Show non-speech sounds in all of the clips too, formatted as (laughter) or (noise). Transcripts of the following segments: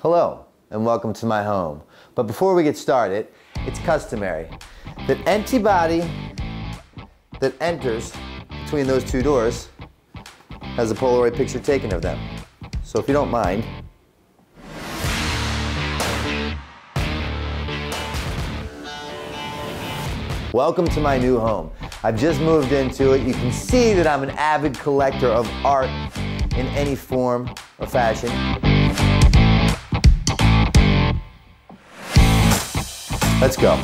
Hello, and welcome to my home. But before we get started, it's customary that anybody that enters between those two doors has a Polaroid picture taken of them. So if you don't mind, Welcome to my new home. I've just moved into it. You can see that I'm an avid collector of art in any form or fashion. Let's go.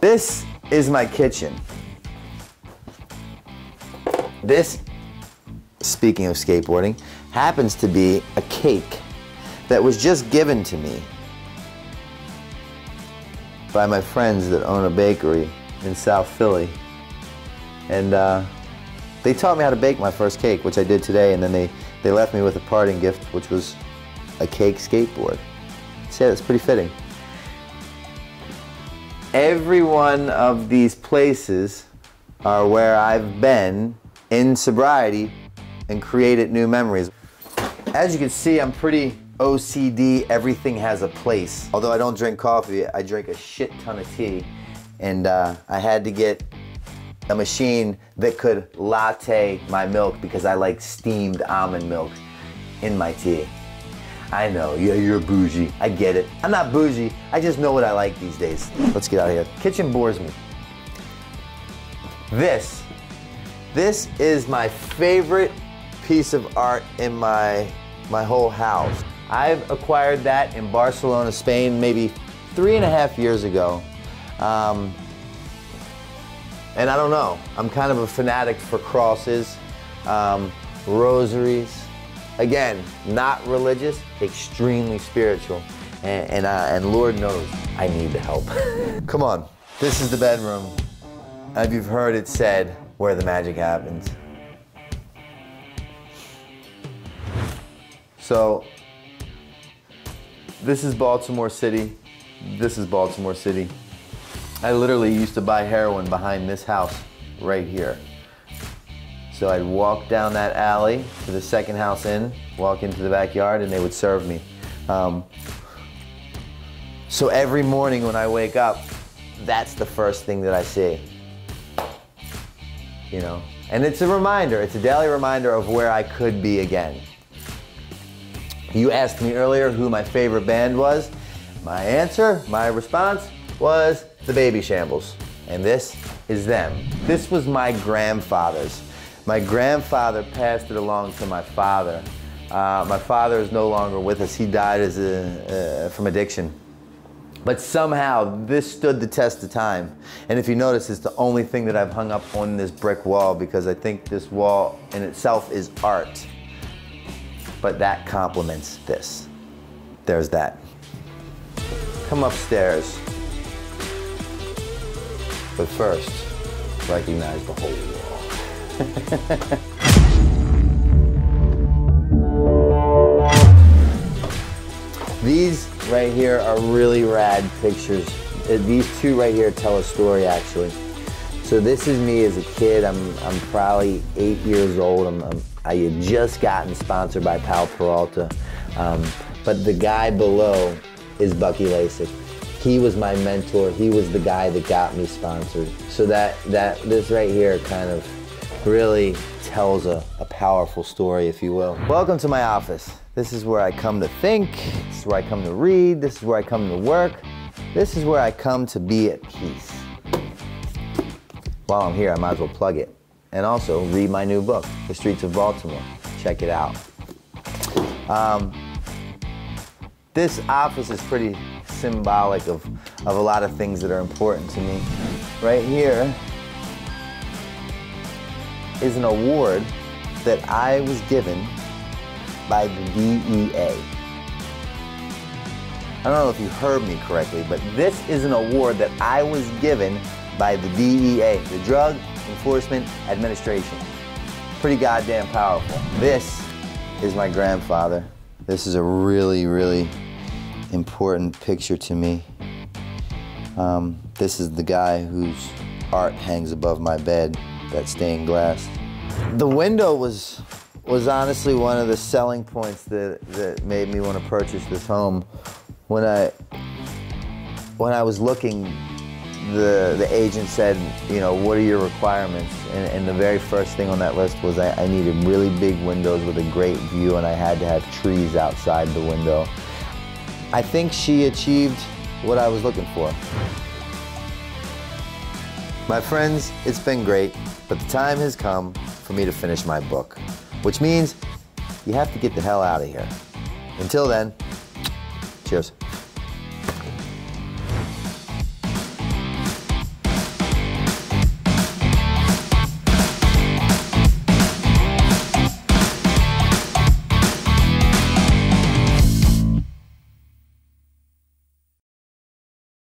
This is my kitchen. This, speaking of skateboarding, happens to be a cake that was just given to me by my friends that own a bakery in South Philly. And uh, they taught me how to bake my first cake, which I did today, and then they, they left me with a parting gift, which was a cake skateboard. So yeah, that's pretty fitting. Every one of these places are where I've been in sobriety and created new memories. As you can see, I'm pretty OCD, everything has a place. Although I don't drink coffee, I drink a shit ton of tea. And uh, I had to get a machine that could latte my milk because I like steamed almond milk in my tea. I know, yeah, you're bougie. I get it. I'm not bougie, I just know what I like these days. Let's get out of here. Kitchen bores me. This, this is my favorite piece of art in my, my whole house. I've acquired that in Barcelona, Spain, maybe three and a half years ago. Um, and I don't know, I'm kind of a fanatic for crosses, um, rosaries. Again, not religious, extremely spiritual. And, and, uh, and Lord knows I need the help. (laughs) Come on, this is the bedroom. If you've heard it said, where the magic happens. So this is Baltimore City. This is Baltimore City. I literally used to buy heroin behind this house right here. So I'd walk down that alley to the second house in, walk into the backyard, and they would serve me. Um, so every morning when I wake up, that's the first thing that I see. You know? And it's a reminder, it's a daily reminder of where I could be again. You asked me earlier who my favorite band was. My answer, my response was the Babyshambles. And this is them. This was my grandfather's. My grandfather passed it along to my father. Uh, my father is no longer with us. He died a, uh, from addiction. But somehow this stood the test of time. And if you notice, it's the only thing that I've hung up on this brick wall because I think this wall in itself is art but that complements this. There's that. Come upstairs. But first, recognize the whole wall. (laughs) These right here are really rad pictures. Uh, these two right here tell a story actually. So this is me as a kid. I'm, I'm probably eight years old. I'm, I'm I had just gotten sponsored by Powell Peralta. Um, but the guy below is Bucky Lasek. He was my mentor. He was the guy that got me sponsored. So that, that this right here kind of really tells a, a powerful story, if you will. Welcome to my office. This is where I come to think. This is where I come to read. This is where I come to work. This is where I come to be at peace. While I'm here, I might as well plug it and also read my new book, The Streets of Baltimore. Check it out. Um, this office is pretty symbolic of, of a lot of things that are important to me. Right here is an award that I was given by the DEA. I don't know if you heard me correctly, but this is an award that I was given by the DEA, the Drug Enforcement Administration. Pretty goddamn powerful. This is my grandfather. This is a really, really important picture to me. Um, this is the guy whose art hangs above my bed, that stained glass. The window was was honestly one of the selling points that, that made me want to purchase this home. When I when I was looking, the the agent said, you know, what are your requirements? And, and the very first thing on that list was I, I needed really big windows with a great view, and I had to have trees outside the window. I think she achieved what I was looking for. My friends, it's been great, but the time has come for me to finish my book, which means you have to get the hell out of here. Until then, cheers.